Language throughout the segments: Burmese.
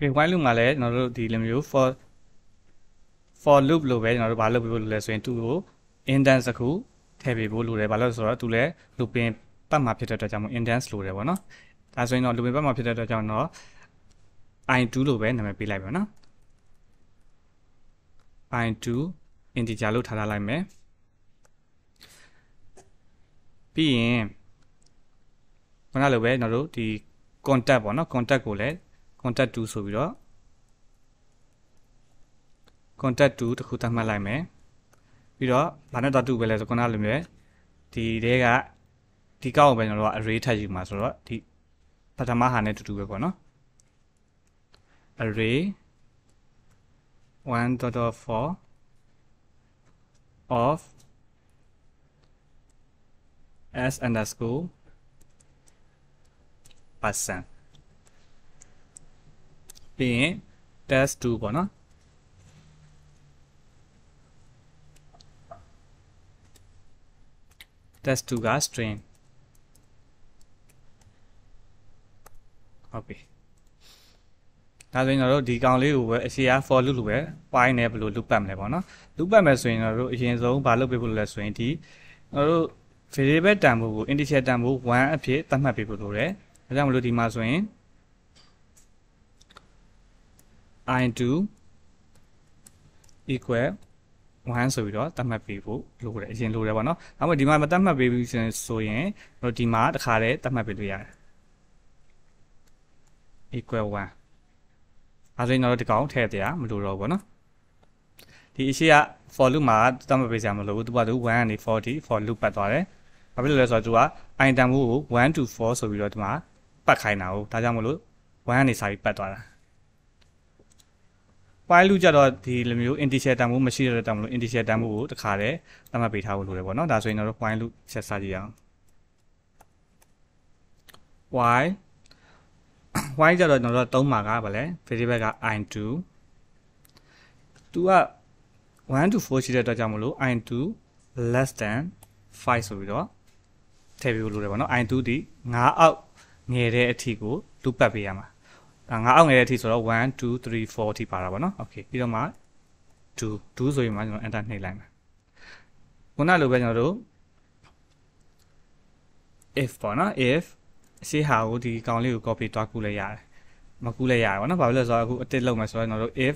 Okay while loop မှာလည်းကျွန်တော်တို့ဒီလိုမျိုး for for loop လို့ပဲကျွန်တော်တို့ဘာလုပ်ပေးဖို့လိုလဲဆိုရင်သူ့ကို index တစ်ခုထည့်ပေးဖို့လိုတယ်ဘာလို့လဲဆိုတော့သူလည်း looping ပတ်မှာဖြစ်တဲ့အတွက်ကြောင့်မို့ index လိုတယ်ပေါ့နော်ဒါဆိုရင်တော့ looping ပတ်မှာဖြစ်တဲ့အတွက်ကြောင့်တော့ i2 လို့ပဲနာမည်ပေးလိုက်ပါနော် i2 integer လို့ထားထားလိုက်မယ်ပြီးရင်ခုနလိုပဲကျွန်တော်တို့ဒီ contact ပေါ့နော် contact ကိုလည်း contact 2ဆိုပြီးတော့ contact 2တခုသတ်မှတ်လိုက်မယ်ပြီးတော့ဘာနဲ့တော့တူပဲလဲဆိုခုနလိုမျိုးဒီတဲကဒီကောက်ကိုပဲကျွန်တော်တို့က array ထပ်ယူမှာဆိုတော့ဒီပထမဟာနဲ့တူတူပဲပေါ့နော် array 1.4 of s underscore percent ပြီးရင် test 2ပေါ့နော် test 2က string ဟုတ်ပြီဒါဆိုရင်တော့ဒီကောင်လေးကိုပဲအရှိရ for loop လိုပဲ while နဲ့ဘယ်လို loop ပတ်မလဲပေါ့နော် loop ပတ်မယ်ဆိုရင်တော့အရင်ဆုံးဘာလုပ်ပေးဖို့လဲဆိုရင်ဒီကျွန်တော်တို့ variable တန်ဖိုးကို integer တန်ဖိုး1အဖြစ်သတ်မှတ်ပေးဖို့လိုတယ်ဒါကြောင့်မလို့ဒီမှာဆိုရင် i2 equal 1ဆိုပြီးတော့သတ်မှတ်ပေးဖို့လိုတယ်အရင်လိုတယ်ပေါ့နော်။ဒါမှမဟုတ်ဒီမှာမသတ်မှတ်ပေးဘူးဆိုရင်တို့ဒီမှာတစ်ခါတည်းသတ်မှတ်ပေးလို့ရတယ်။ equal 1အဲဆိုရင်တော့ဒီကောင်ထည့်တရားမလိုတော့ဘူးပေါ့နော်။ဒီအရှိက for loop မှာသတ်မှတ်ပေးစရာမလိုဘူး။သူကသူ1ကနေ40 for loop ပတ်သွားတယ်။ဘာဖြစ်လို့လဲဆိုတော့သူက i တန်ဖိုးကို1 to 4ဆိုပြီးတော့ဒီမှာပတ်ခိုင်းတာ哦။ဒါကြောင့်မလို့1ကနေစာပြီးပတ်သွားတာ။ while loop ကြတော့ဒီလိုမျိုး integer တန်ဖိုးမရှိတဲ့တန်ဖိုးလို့ integer တန်ဖိုးကိုတခါတည်းသတ်မှတ်ပေးထားဖို့လိုတယ်ပေါ့နော်ဒါဆိုရင်တော့ while loop ဆက်စားကြည့်အောင် while while ကြတော့ကျွန်တော်တို့သုံးမှာကဗာလဲ variable က i2 သူက1 to 4ရှိတဲ့အတွက်ကြောင့်မလို့ i2 less than 5ဆိုပြီးတော့ထည့်ပေးဖို့လိုတယ်ပေါ့နော် i2 ဒီ9အောက်ငယ်တဲ့အထိကို loop ပတ်ပေးရမှာ ဒါငါအောက်ငယ်တဲ့အထိဆိုတော့1 2 3 4အထိပါတာပေါ့နော်โอเคပြီးတော့မှ2 2ဆိုရင်မှကျွန်တော် enter နှိပ်လိုက်မယ်ခုနလိုပဲကျွန်တော်တို့ if ပေါ့နော် if ရှေ့ဟာကိုဒီကောင်လေးကို copy တွားကူးလိုက်ရတယ်မကူးလိုက်ရတယ်ပေါ့နော်ဘာလို့လဲဆိုတော့အခုအတစ်လုံးမယ်ဆိုတော့ကျွန်တော်တို့ if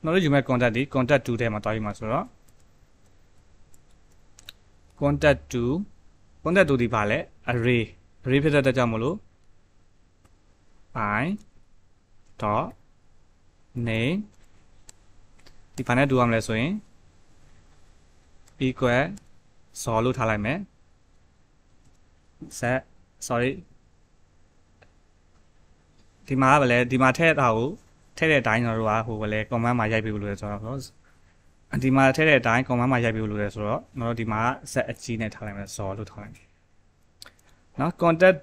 ကျွန်တော်တို့ယူမဲ့ contact ဒီ contact 2ထဲမှာတွားယူမှာဆိုတော့ contact 2 contact 2ဒီပါလဲ array array ဖြစ်တဲ့အတွက်ကြောင့်မလို့ i dot name ဒီဘာနဲ့တူရမလဲဆိုရင် equal စော်လို့ထားလိုက်မယ် set sorry ဒီမှာကလည်းဒီမှာထည့်တာကိုထည့်တဲ့အတိုင်းကျွန်တော်တို့ကဟိုကလည်း command မှာရိုက်ပေးလို့လဲဆိုတော့ဒီမှာထည့်တဲ့အတိုင်း command မှာရိုက်ပေးလို့လဲဆိုတော့ကျွန်တော်တို့ဒီမှာ set အကြီးနဲ့ထားလိုက်မယ်စော်လို့ထားလိုက်မယ်နော် contact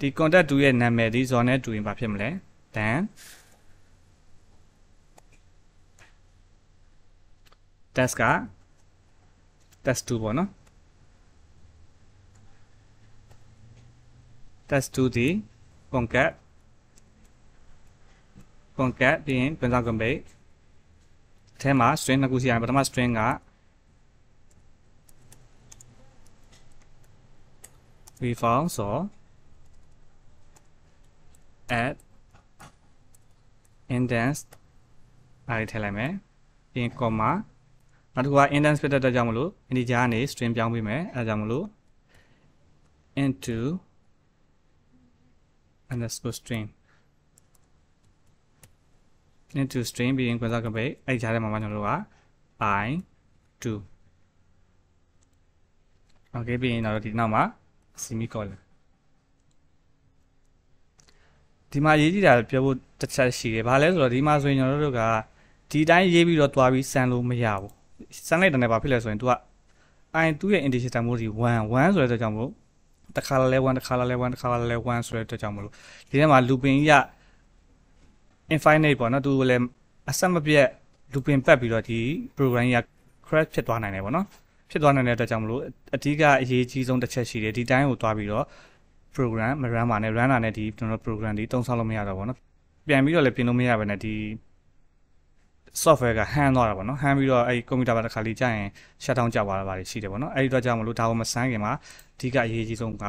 ဒီ contact 2ရဲ့နာမည်ဒီ zone နဲ့တူရင်ဘာဖြစ်မလဲ then test က test 2ပေါ့နော် test 2ဒီ concat concat ပြီးရင်ပြန်ဆောင် compare အဲထဲမှာ string နှစ်ခုရှိရတယ်ပထမ string က we found so index အားထည့်လိုက်မယ်ပြီးရင် comma နောက်တစ်ခုက index ဖြစ်တဲ့အတွက်ကြောင့်မလို့ integer ကနေ string ပြောင်းပေးမယ်အဲဒါကြောင့်မလို့ into underscore string into string ပြီးရင်ကွန်ဆာကပိတ်အဲ့ကြားထဲမှာမှကျွန်တော်တို့က i 2 okay ပြီးရင်တော့ဒီနောက်မှာ semicolon ဒီမှာရေးကြည့်တာပြောဖို့တစ်ချက်ရှိတယ်။ဘာလဲဆိုတော့ဒီမှာဆိုရင်ကျွန်တော်တို့ကဒီတိုင်းရေးပြီးတော့တွားပြီးစမ်းလို့မရဘူး။စမ်းလိုက်တဲ့ဘာဖြစ်လဲဆိုရင် तू က i သူ့ရဲ့ integer တန်ဖိုးဒီ1 1ဆိုတဲ့အတွက်ကြောင့်မို့တစ်ခါလဲ1တစ်ခါလဲ1တစ်ခါလဲ1ဆိုတဲ့အတွက်ကြောင့်မို့လို့ဒီထဲမှာ looping ရ infinite ပေါ့နော် तू လည်းအဆက်မပြတ် looping ပတ်ပြီးတော့ဒီ program ရ crash ဖြစ်သွားနိုင်တယ်ပေါ့နော်။ဖြစ်သွားနိုင်တဲ့အတွက်ကြောင့်မလို့အဓိကအရေးကြီးဆုံးတစ်ချက်ရှိတယ်ဒီတိုင်းကိုတွားပြီးတော့ program မ run ပါနဲ့ run တာနဲ့ဒီကျွန်တော် program ဒီတုံးဆောက်လို့မရတော့ဘူးเนาะ ပြန်ပြီးတော့လည်းပြင်လို့မရဘဲနဲ့ဒီ software ကဟန်သွားတာပေါ့နော်ဟန်ပြီးတော့အဲဒီကွန်ပျူတာပါတစ်ခါလေးကြာရင် shut down ကြောက်သွားတာပါရှိတယ်ပေါ့နော်အဲဒီတော့ကြောင့်မလို့ဒါကိုမစမ်းခင်မှာအဓိကအရေးကြီးဆုံးက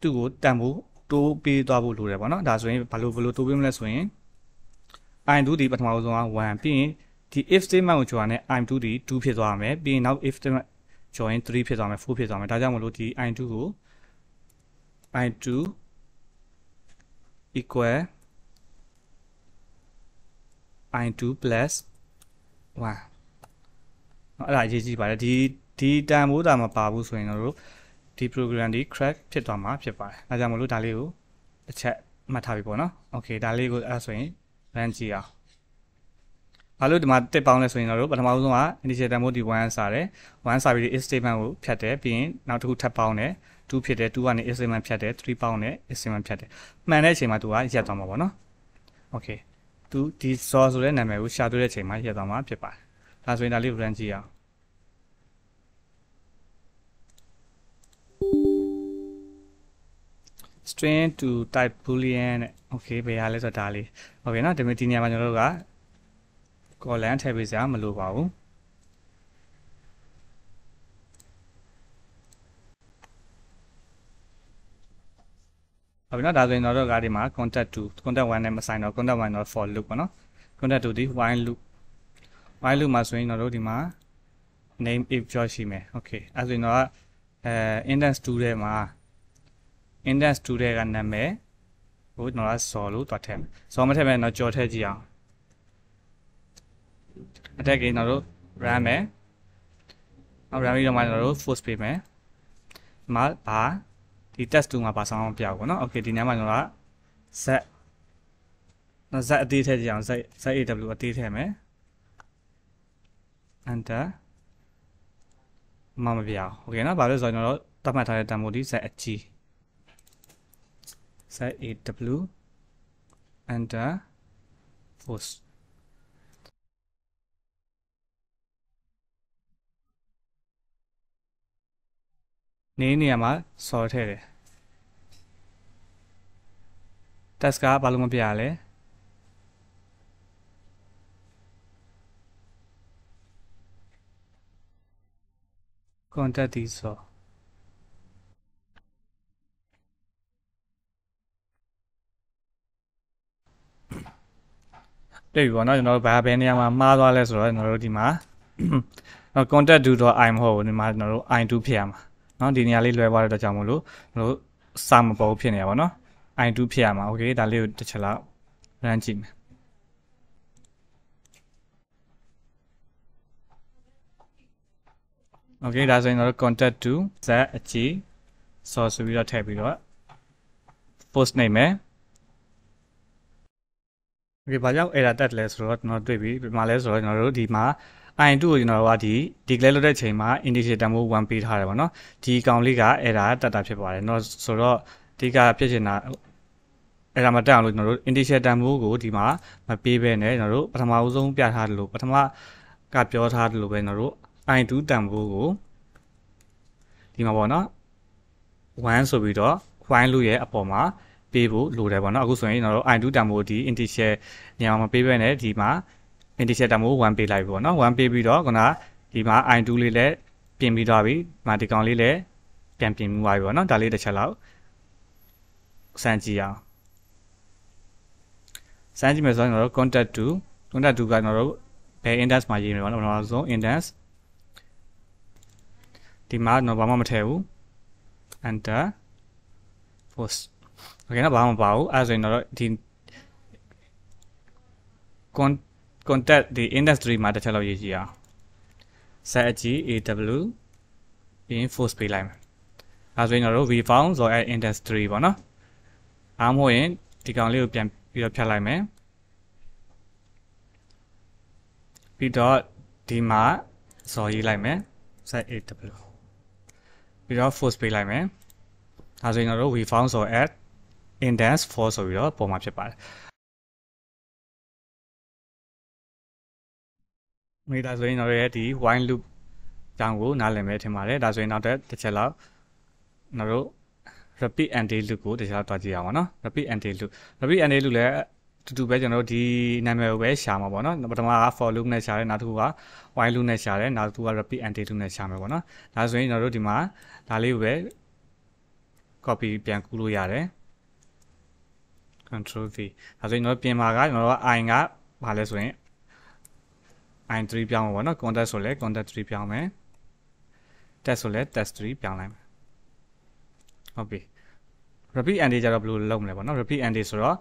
သူ့ကိုတန်ဖို့တိုးပေးသွားဖို့လိုတယ်ပေါ့နော်ဒါဆိုရင်ဘာလို့ဘလို့တိုးပေးမလဲဆိုရင် i2 ဒီပထမဆုံးက1ပြီးရင်ဒီ if statement ကိုကျော်ရတဲ့ i2 ဒီ2ဖြစ်သွားမယ်ပြီးရင်နောက် if statement ကျော်ရင်3ဖြစ်သွားမယ်4ဖြစ်သွားမယ်ဒါကြောင့်မလို့ဒီ i2 ကို i2 equal i2 plus 1အဲ့ဒါအရေးကြီးပါတယ်ဒီဒီတန်မိုးတာမပါဘူးဆိုရင်တို့ဒီ program ဒီ crack ဖြစ်သွားမှာဖြစ်ပါတယ်ဒါကြောင့်မလို့ဒါလေးကိုတစ်ချက်မှတ်ထားပြီပေါ့နော် okay ဒါလေးကိုအဲ့ဆိုရင် run ကြည့်အောင်ဘာလို့ဒီမှာတစ်ပေါင်းလဲဆိုရင်တော့ပထမဆုံးက initial mode ဒီ1စာတယ်1စာပြီး if statement ကိုဖြတ်တယ်ပြီးရင်နောက်တစ်ခုထပ်ပေါင်းတယ် 2ဖြစ်တယ်2ကနေ if statement ဖြတ်တယ်3ပေါင်းတယ် if statement ဖြတ်တယ်မှန်တဲ့အချိန်မှာသူကရက်သွားမှာပေါ့နော် okay သူဒီ source ဆိုတဲ့နာမည်ကိုရှာတွေ့တဲ့အချိန်မှာရက်သွားမှာဖြစ်ပါတယ်ဒါဆိုရင်ဒါလေး run ကြည့်အောင် string to type boolean နဲ့ okay ဘယ်ဟာလဲဆိုတော့ဒါလေး okay เนาะဒီဒီနေရာမှာကျွန်တော်တို့က colon ထည့်ပေးစရာမလိုပါဘူး ဟုတ်ပြီနော်ဒါဆိုရင်တော့ကဒီမှာ contact 2 contact 1နဲ့မဆိုင်တော့ contact 1တော့ for loop ပေါ့နော် contact 2ဒီ while loop while loop မှာဆိုရင်တော့ဒီမှာ name if ကြောရှိမယ် okay အဲဆိုရင်တော့အဲ index 2ထဲမှာ index 2ထဲကနာမည်ကိုတော့စော်လို့တွတ်ထည့်မယ်စော်မထည့်မယ်တော့ကြော်ထည့်ကြည့်အောင်အထက်ကကျွန်တော်တို့ run မယ်နောက် run ပြီးတော့မှကျွန်တော်တို့ force ပေးမယ်ဒီမှာဘာ ဒီ test 2မှာပါဆောင်အောင်ပြအောင်ပေါ့နော် okay ဒီညမှာကျွန်တော်က set နော် set အသေးထည့်ကြည့်အောင် set set aw အသေးထည့်မယ် enter မမပြအောင် okay နော်ဘာလို့ဆိုတော့ကျွန်တော်တို့သတ်မှတ်ထားတဲ့တန်ဖိုးဒီ set အကြီး set aw enter force နေနေရာမှာစော်ထည့်တယ် test ကဘာလို့မပြရလဲကွန်တက်တီဆိုတွေ့ပြီပေါ့နော်ကျွန်တော်ဘာဘယ်နေရာမှာမှားသွားလဲဆိုတော့ကျွန်တော်တို့ဒီမှာ contact do dot i မဟုတ်ဘူးဒီမှာကျွန်တော်တို့ i2 ဖြစ်ရမှာနော်ဒီနေရာလေးလွဲသွားတဲ့အတွက်ကြောင့်မို့လို့ကျွန်တော်တို့စာမပေါ်ဖြစ်နေရပါတော့ i2 ဖြစ်ရမှာ okay ဒါလေးကိုတစ်ချက်လောက် run ကြည့်မယ် okay ဒါဆိုရင်တော့ contact to set အကြီး source ဆိုပြီးတော့ထည့်ပြီးတော့ post name မယ် okay ဘာကြောင့် error တက်လဲဆိုတော့ကျွန်တော်တွေ့ပြီဒီမှာလဲဆိုတော့ကျွန်တော်တို့ဒီမှာ i2 ကိုကျွန်တော်တို့ကဒီ declare လုပ်တဲ့ချိန်မှာ indicator mode 1ပေးထားတယ်ပေါ့နော်ဒီကောင်လေးက error တက်တာဖြစ်ပါတယ်เนาะဆိုတော့ ဒီကဖြစ်ချင်တာအဲ့ဒါမတက်အောင်လို့ကျွန်တော်တို့ indicator mode ကိုဒီမှာမပေးဘဲနဲ့ကျွန်တော်တို့ပထမအဆုံးပြထားတယ်လို့ပထမကပြောထားတယ်လို့ပဲကျွန်တော်တို့ i2 တန်ဖိုးကိုဒီမှာပေါ့နော်1ဆိုပြီးတော့ while လို့ရဲ့အပေါ်မှာပေးဖို့လိုတယ်ပေါ့နော်အခုဆိုရင်ကျွန်တော်တို့ i2 တန်ဖိုးဒီ integer ညမှာမပေးဘဲနဲ့ဒီမှာ integer တန်ဖိုး1ပေးလိုက်ပြီပေါ့နော်1ပေးပြီးတော့ခုနဒီမှာ i2 လေးလည်းပြင်ပြီးသွားပြီဒီမှာဒီကောင်လေးလည်းပြန်ပြင်ပြီးသွားပြီပေါ့နော်ဒါလေးတစ်ချက်လောက် စမ်းကြည့်အောင်စမ်းကြည့်မယ်ဆိုရင်ကျွန်တော်တို့ contact to contact to ကကျွန်တော်တို့ဘယ် index မှာရေးမယ်ပေါ့နော်ပထမဆုံး index ဒီမှာတော့ဘာမှမထည့်ဘူး enter post okay နော်ဘာမှမပါဘူးအဲဆိုရင်တော့ဒီ contact ဒီ industry မှာတစ်ချက်လောက်ရေးကြည့်အောင် set အကြီး aw in force ပေးလိုက်မယ်အဲဆိုရင်တော့ we found so at industry ပေါ့နော် အားမဟုတ်ရင်ဒီကောင်လေးကိုပြန်ပြီးတော့ဖြတ်လိုက်မယ်ပြီးတော့ဒီမှာဇော်ရေးလိုက်မယ် set aw ပြီးတော့ force ပေးလိုက်မယ်ဒါဆိုရင်တော့ we found so at index 4ဆိုပြီးတော့ပုံမှာဖြစ်ပါတယ်မိဒါဆိုရင်တော့ရဲ့ဒီ while loop ကြောင်းကိုနားလည်မယ်ထင်ပါတယ်ဒါဆိုရင်နောက်တစ်ချက်လောက်ကျွန်တော်တို့ repeat and delete loop ကိုတခြားတွားကြည့်အောင်ပါနော် repeat and delete loop repeat and delete loop လည်းတူတူပဲကျွန်တော်တို့ဒီနာမည်ကိုပဲရှာမှာပေါ့နော်ပထမက for loop နဲ့ရှာတယ်နောက်တစ်ခုက while loop နဲ့ရှာတယ်နောက်တစ်ခုက repeat and loop နဲ့ရှာမယ်ပေါ့နော်ဒါဆိုရင်ကျွန်တော်တို့ဒီမှာဒါလေးကိုပဲ copy ပြန်ကူးလို့ရတယ် control v ဒါဆိုရင်ကျွန်တော်ပြင်မှာကကျွန်တော်တို့ i ကဘာလဲဆိုရင် i3 ပြောင်းမှာပေါ့နော် contact ဆိုလဲ contact 3ပြောင်းမယ် test ဆိုလဲ test 3ပြောင်းလိုက်မယ်ဟုတ်ပြီ repeat and ကြတော့ဘယ်လိုလုပ်မလဲပေါ့နော် repeat and ဆိုတော့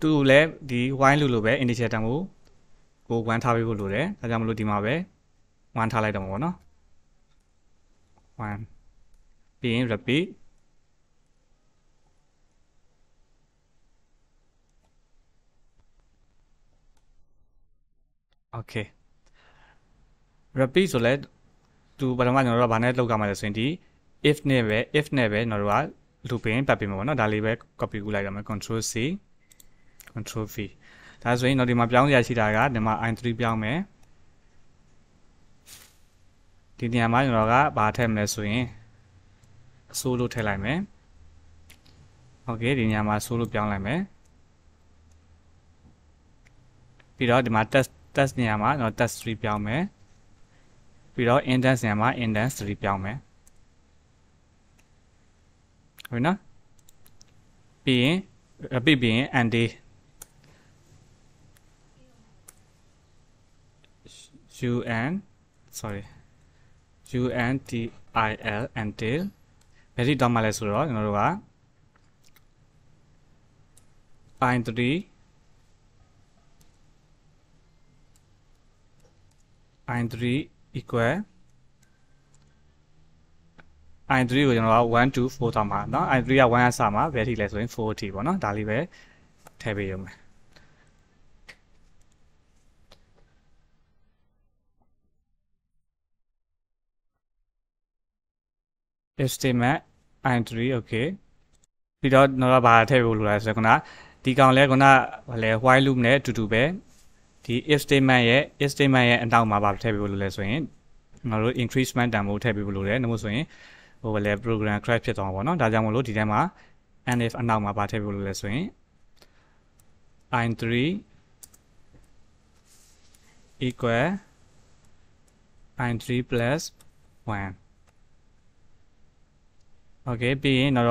သူလည်းဒီ while လို့လို့ပဲ integer တန်ကိုကို1ထားပေးဖို့လိုတယ်ဒါကြောင့်မလို့ဒီမှာပဲ1ထားလိုက်တော့မှာပေါ့နော်1ပြီးရင် repeat okay repeat ဆိုလဲသူပထမကျွန်တော်တို့ကဘာနဲ့လောက်ကြမှာလဲဆိုရင်ဒီ if နဲ့ပဲ if နဲ့ပဲကျွန်တော်တို့က looping ပတ်ပေးမှာပေါ့နော်ဒါလေးပဲ copy ကူးလိုက်ရမယ် control c control v ဒါဆိုရင်တော့ဒီမှာပြောင်းရရှိတာကဒီမှာ i3 ပြောင်းမယ်ဒီနေရာမှာကျွန်တော်ကဘာထည့်မလဲဆိုရင်အစိုးလို့ထည့်လိုက်မယ်โอเคဒီနေရာမှာအစိုးလို့ပြောင်းလိုက်မယ်ပြီးတော့ဒီမှာ test test နေရာမှာကျွန်တော် test 3ပြောင်းမယ်ပြီးတော့ index နေရာမှာ index 3ပြောင်းမယ် ဟုတ်နော်ပြီးရင် repeat ပြီးရင် and day u n sorry u n t i l until ဘယ်ထိတောင်းမှလဲဆိုတော့ကျွန်တော်တို့က i3 i3 equal i3 ကိုကျွန်တော်က1 2 4တောင်းမှာเนาะ i3 က1အစမှာဘယ်ထိလဲဆိုရင်4ထိပေါ့เนาะဒါလေးပဲထည့်ပေးရမယ် if statement i3 okay ပြီးတော့တော့ဘာထည့်ဖို့လိုလဲဆိုတော့ခုနဒီကောင်လဲခုနဘာလဲ while loop နဲ့အတူတူပဲဒီ if statement ရဲ့ if statement ရဲ့အနောက်မှာဘာထည့်ဖို့လိုလဲဆိုရင်ငါတို့ increasement တန်ဖိုးထည့်ပေးဖို့လိုတယ်နှုတ်ဆိုရင် ဟိုဘာလဲ program crash ဖြစ်သွားမှာပေါ့နော်ဒါကြောင့်မလို့ဒီထဲမှာ and if အနောက်မှာဘာထည့်ဖို့လိုလဲဆိုရင် i3 equal i3 plus 1 okay ပြီးရင်တော့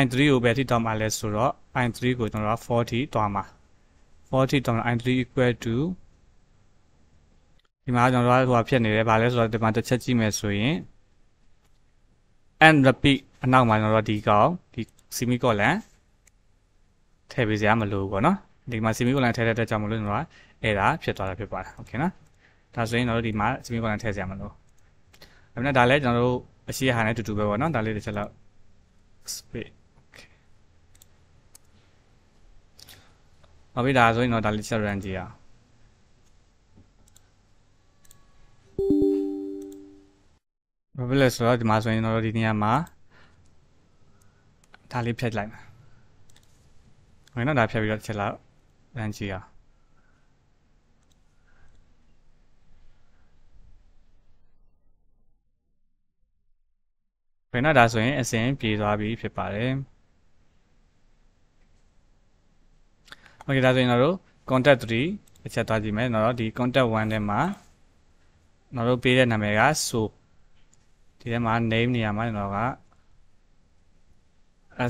i3 ကိုပဲထိတောင်းမှာလဲဆိုတော့ i3 ကိုကျွန်တော်40တောင်းမှာ40တောင်း i3 equal to ဒီမှာကျွန်တော်တို့ဟိုဖြစ်နေတယ်ဗာလဲဆိုတော့ဒီမှာတစ်ချက်ကြည့်မယ်ဆိုရင် and repeat အနောက်မှာကျွန်တော်တို့ဒီကောင်ဒီ semicolon ထည့်ပေးစရာမလိုဘူးပေါ့နော်ဒီမှာ semicolon ထည့်တဲ့အတွက်ကြောင့်မလို့ကျွန်တော်ကအဲ့ဒါဖြစ်သွားတာဖြစ်ပါတယ်โอเคနော်ဒါဆိုရင်ကျွန်တော်တို့ဒီမှာ semicolon ထည့်စရာမလိုဒါပေမဲ့ဒါလည်းကျွန်တော်တို့အရှိဟာနဲ့တူတူပဲပေါ့နော်ဒါလေးတစ်ချက်လောက် space okay ဟုတ်ပြီဒါဆိုရင်တော့ဒါလေးချက် run ကြည့်အောင် ဘာဖြစ်လဲဆိုတော့ဒီမှာဆိုရင်တော့ဒီနေရာမှာဒါလေးဖြတ်လိုက်မယ်။ဟုတ်နော်ဒါဖြတ်ပြီးတော့တစ်ချက်လောက် run ကြည့်အောင်ဘယ်တော့ဒါဆိုရင်အစဉ်ပြေသွားပြီဖြစ်ပါတယ်။ Okay ဒါဆိုရင်တော့ contact 3အချက်သွားကြည့်မယ်။တော့ဒီ contact 1ထဲမှာကျွန်တော်တို့ပေးတဲ့နာမည်က so ဒီထဲမှာ name နေရာမှာကျွန်တော်က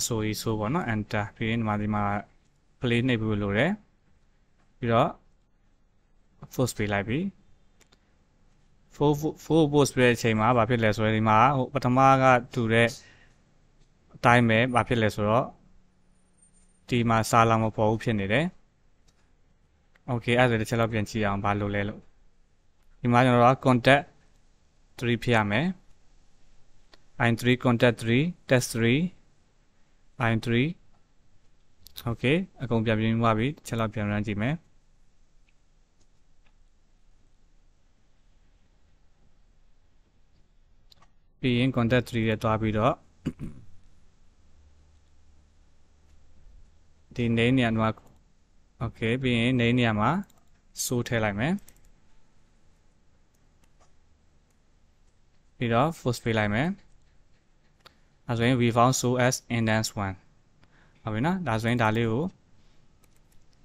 SOE ဆိုပေါ့နော် enter ပြီးရင်ဒီမှာဒီမှာ play နှိပ်ပြီးလို့ရတယ်ပြီးတော့ force ပေးလိုက်ပြီ4 4 post ပြတဲ့အချိန်မှာဘာဖြစ်လဲဆိုရင်ဒီမှာဟိုပထမကတူတဲ့အတိုင်းပဲဘာဖြစ်လဲဆိုတော့ဒီမှာစာလောင်မပေါ်ဘူးဖြစ်နေတယ်။ Okay အဲ့ဒါတစ်ချက်လောက်ပြန်ကြည့်အောင်ဘာလို့လဲလို့ဒီမှာကျွန်တော်က contact 3ဖြစ်ရမယ်။ i3 contact 3 test 3 i3 okay အကုန်ပြန်ပြင်သွားပြီတစ်ချက်လောက်ပြန် run ကြည့်မယ်ပြီးရင် contact 3ရဲ့သွားပြီးတော့ဒီ name နေရာမှာ okay ပြီးရင် name နေရာမှာ so ထည့်လိုက်မယ်ပြီးတော့ force ပေးလိုက်မယ် အဲဆိုရင် we found so as index 1ဟုတ်ပြီနော်ဒါဆိုရင်ဒါလေးကို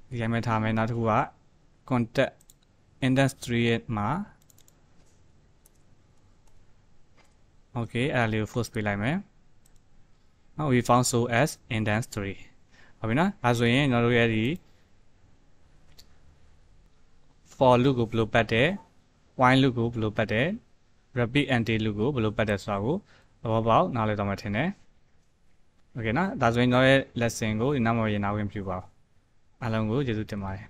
ဒီတိုင်းပဲထားမယ်နောက်တစ်ခုက contact industry ရဲ့မှာ okay အဲ့ဒါလေးကို force ပေးလိုက်မယ်နောက် we found so as industry ဟုတ်ပြီနော်အဲဆိုရင်ကျွန်တော်တို့ရဲ့ဒီ for loop ကိုဘယ်လိုပတ်တယ် while loop ကိုဘယ်လိုပတ်တယ် repeat and tail loop ကိုဘယ်လိုပတ်တယ်ဆိုတာကို သဘောပေါက်နားလည်တော့မှထင်တယ်โอเคနော်ဒါဆိုရင်ကျွန်တော်ရဲ့ lesson ကိုဒီနောက်မှာရင်နာဝင်ပြပါအားလုံးကိုကျေးဇူးတင်ပါတယ်